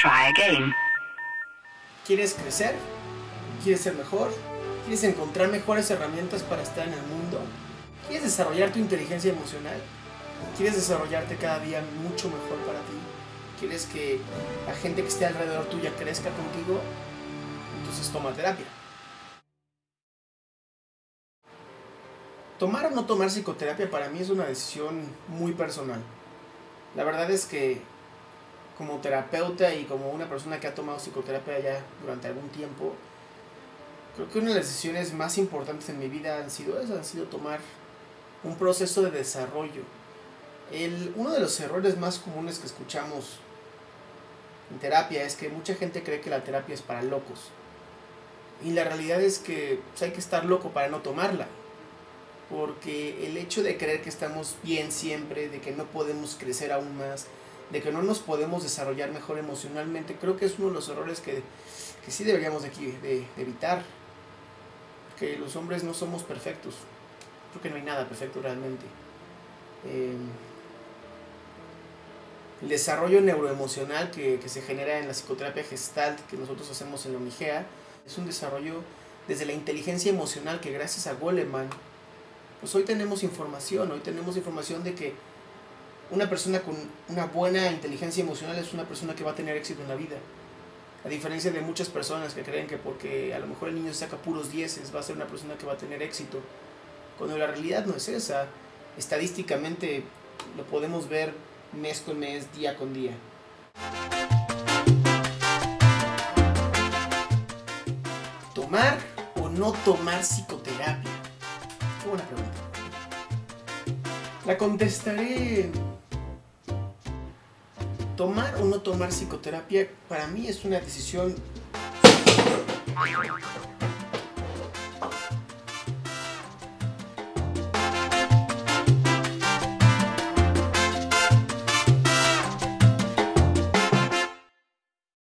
try again. ¿Quieres crecer? ¿Quieres ser mejor? ¿Quieres encontrar mejores herramientas para estar en el mundo? ¿Quieres desarrollar tu inteligencia emocional? ¿Quieres desarrollarte cada día mucho mejor para ti? ¿Quieres que la gente que esté alrededor tuya crezca contigo? Entonces toma terapia. Tomar o no tomar psicoterapia para mí es una decisión muy personal. La verdad es que como terapeuta y como una persona que ha tomado psicoterapia ya durante algún tiempo, creo que una de las decisiones más importantes en mi vida han sido esas, han sido tomar un proceso de desarrollo. El, uno de los errores más comunes que escuchamos en terapia es que mucha gente cree que la terapia es para locos. Y la realidad es que pues, hay que estar loco para no tomarla. Porque el hecho de creer que estamos bien siempre, de que no podemos crecer aún más, de que no nos podemos desarrollar mejor emocionalmente, creo que es uno de los errores que, que sí deberíamos de, de, de evitar. Que los hombres no somos perfectos. Creo que no hay nada perfecto realmente. Eh, el desarrollo neuroemocional que, que, se genera en la psicoterapia gestalt que nosotros hacemos en la Omigea es un desarrollo desde la inteligencia emocional que gracias a Goleman, pues hoy tenemos información, hoy tenemos información de que una persona con una buena inteligencia emocional es una persona que va a tener éxito en la vida. A diferencia de muchas personas que creen que porque a lo mejor el niño saca puros dieces va a ser una persona que va a tener éxito. Cuando la realidad no es esa. Estadísticamente lo podemos ver mes con mes, día con día. ¿Tomar o no tomar psicoterapia? Qué buena pregunta. La contestaré. Tomar o no tomar psicoterapia para mí es una decisión